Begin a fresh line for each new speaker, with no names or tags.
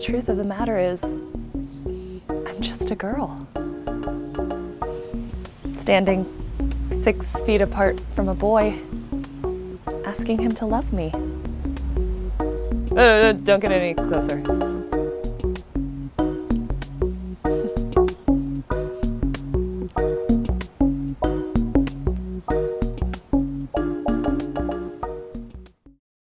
The truth of the matter is, I'm just a girl. Standing six feet apart from a boy, asking him to love me. Uh, don't get any closer.